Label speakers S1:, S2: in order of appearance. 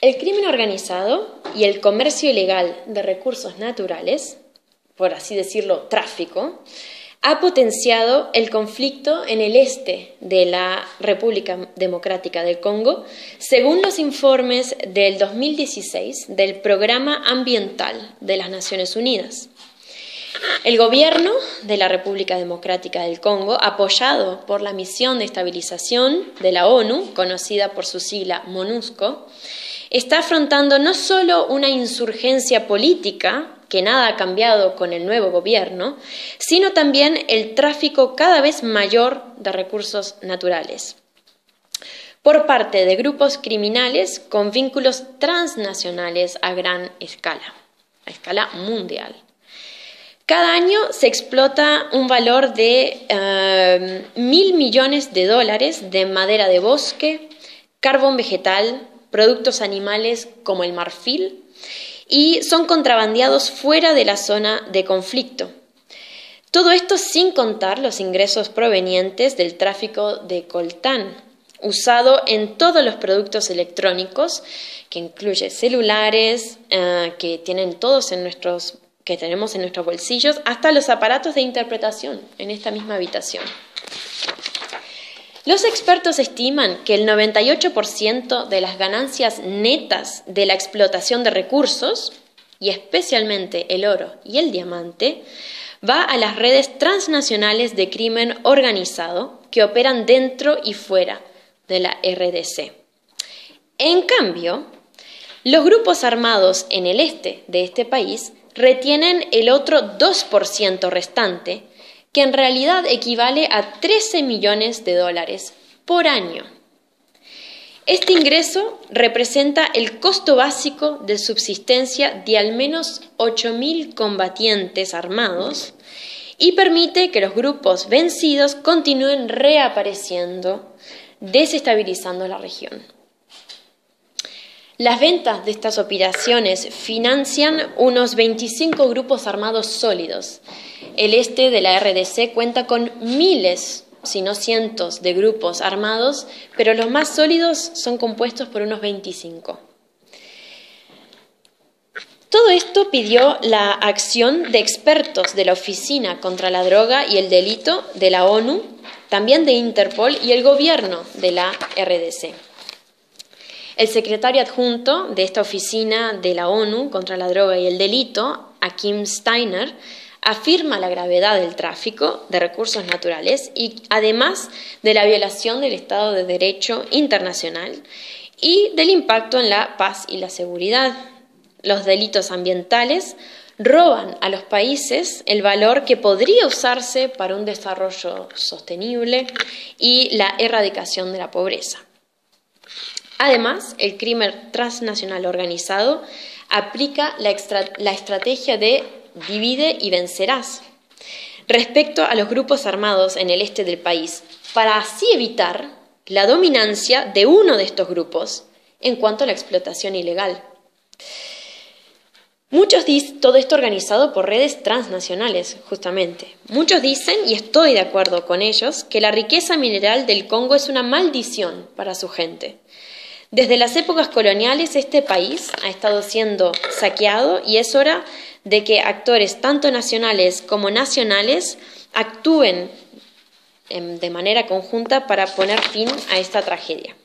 S1: El crimen organizado y el comercio ilegal de recursos naturales, por así decirlo, tráfico, ha potenciado el conflicto en el este de la República Democrática del Congo, según los informes del 2016 del Programa Ambiental de las Naciones Unidas. El gobierno de la República Democrática del Congo, apoyado por la misión de estabilización de la ONU, conocida por su sigla MONUSCO, está afrontando no solo una insurgencia política que nada ha cambiado con el nuevo gobierno, sino también el tráfico cada vez mayor de recursos naturales por parte de grupos criminales con vínculos transnacionales a gran escala, a escala mundial. Cada año se explota un valor de eh, mil millones de dólares de madera de bosque, carbón vegetal, productos animales como el marfil y son contrabandeados fuera de la zona de conflicto. Todo esto sin contar los ingresos provenientes del tráfico de coltán, usado en todos los productos electrónicos, que incluye celulares, eh, que tienen todos en nuestros que tenemos en nuestros bolsillos, hasta los aparatos de interpretación en esta misma habitación. Los expertos estiman que el 98% de las ganancias netas de la explotación de recursos, y especialmente el oro y el diamante, va a las redes transnacionales de crimen organizado que operan dentro y fuera de la RDC. En cambio, los grupos armados en el este de este país retienen el otro 2% restante que en realidad equivale a 13 millones de dólares por año. Este ingreso representa el costo básico de subsistencia de al menos 8.000 combatientes armados y permite que los grupos vencidos continúen reapareciendo, desestabilizando la región. Las ventas de estas operaciones financian unos 25 grupos armados sólidos. El este de la RDC cuenta con miles, si no cientos, de grupos armados, pero los más sólidos son compuestos por unos 25. Todo esto pidió la acción de expertos de la Oficina contra la Droga y el Delito de la ONU, también de Interpol y el gobierno de la RDC. El secretario adjunto de esta oficina de la ONU contra la droga y el delito, Akim Steiner, afirma la gravedad del tráfico de recursos naturales y además de la violación del Estado de Derecho internacional y del impacto en la paz y la seguridad. Los delitos ambientales roban a los países el valor que podría usarse para un desarrollo sostenible y la erradicación de la pobreza. Además, el crimen transnacional organizado aplica la, estrategia de divide y vencerás respecto a los grupos armados en el este del país, para así evitar la dominancia de uno de estos grupos en cuanto a la explotación ilegal. Muchos dicen, todo esto organizado por redes transnacionales, justamente. Muchos dicen, y estoy de acuerdo con ellos, que la riqueza mineral del Congo es una maldición para su gente. Desde las épocas coloniales este país ha estado siendo saqueado y es hora de que actores tanto nacionales como nacionales actúen de manera conjunta para poner fin a esta tragedia.